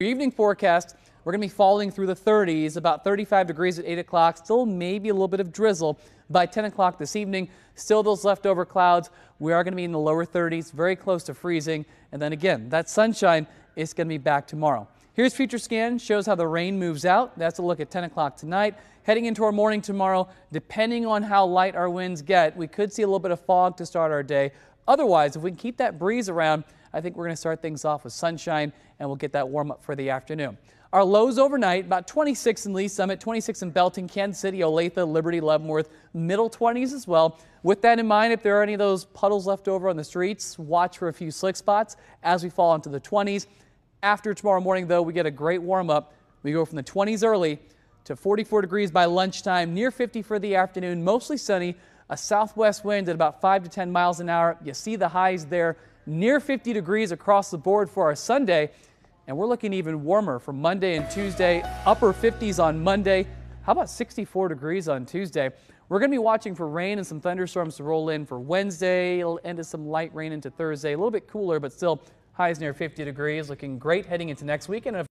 Your evening forecast, we're going to be falling through the 30s, about 35 degrees at 8 o'clock, still maybe a little bit of drizzle by 10 o'clock this evening. Still those leftover clouds. We are going to be in the lower 30s, very close to freezing. And then again, that sunshine is going to be back tomorrow. Here's Future Scan, shows how the rain moves out. That's a look at 10 o'clock tonight. Heading into our morning tomorrow, depending on how light our winds get, we could see a little bit of fog to start our day. Otherwise, if we can keep that breeze around, I think we're going to start things off with sunshine and we'll get that warm up for the afternoon. Our lows overnight, about 26 in Lee's Summit, 26 in Belton, Kansas City, Olathe, Liberty, Leavenworth, middle 20s as well. With that in mind, if there are any of those puddles left over on the streets, watch for a few slick spots as we fall into the 20s. After tomorrow morning, though, we get a great warm up. We go from the 20s early to 44 degrees by lunchtime, near 50 for the afternoon, mostly sunny, a southwest wind at about 5 to 10 miles an hour. You see the highs there near 50 degrees across the board for our Sunday. And we're looking even warmer for Monday and Tuesday, upper 50s on Monday. How about 64 degrees on Tuesday? We're going to be watching for rain and some thunderstorms to roll in for Wednesday. It'll end to some light rain into Thursday. A little bit cooler, but still highs near 50 degrees. Looking great heading into next weekend.